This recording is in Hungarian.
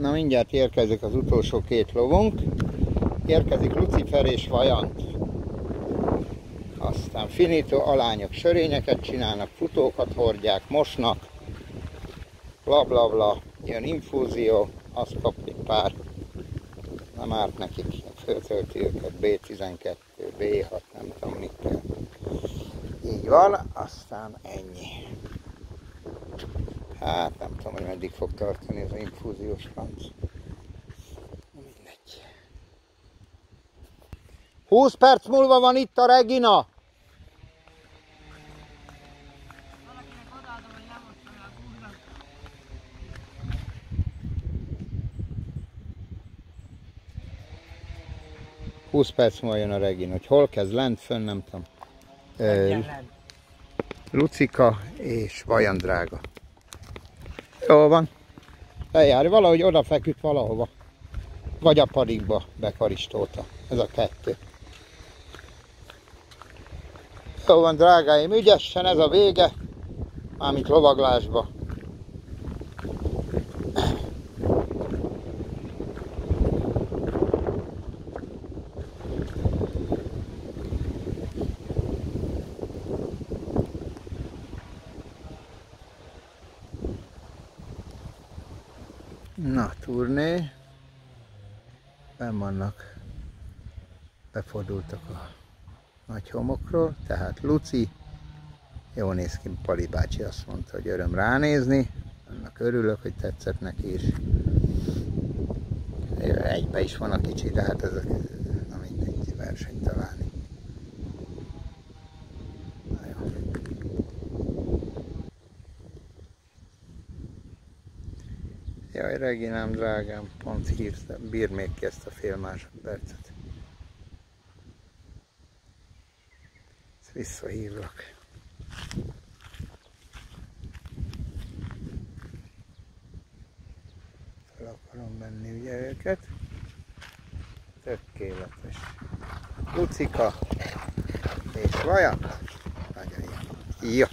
Na mindjárt érkezik az utolsó két lovunk. Érkezik Lucifer és Vajant. Aztán finito alányok sörényeket csinálnak, futókat hordják, mosnak. Bla bla bla. Jön infúzió, azt kap egy pár. Nem árt nekik, föltölti őket B12, B6, nem tudom mit kell. Így van, aztán ennyi. Hát nem tudom, hogy meddig fog tartani ez az infúziós franc. Mindegy. 20 perc múlva van itt a Regina. 20 perc múlva jön a Regina. Hogy hol kezd lent, fönn, nem tudom. Ö, Lucika és Vajan drága. Jó van. Lejár, valahogy oda feküdt valahova. Vagy a padikba bekaristolta. Ez a kettő. Jó van, drágáim, ügyesen ez a vége. Mármint lovaglásba. Na, turné. Ben vannak. Befordultak a nagy homokról, tehát Luci. Jó néz ki, Pali bácsi azt mondta, hogy öröm ránézni. Annak örülök, hogy tetszett neki is. Egybe is van a kicsi, de hát ezek na mindegy, versenyt találni. Na jó. Jaj, Reginám, drágám, pont hívta, bír még ki ezt a fél másodpercet. Ezt visszahívlak. Fel akarom menni ugye őket. Tökéletes. Lucika és Vaja. Nagyon jó. Jó.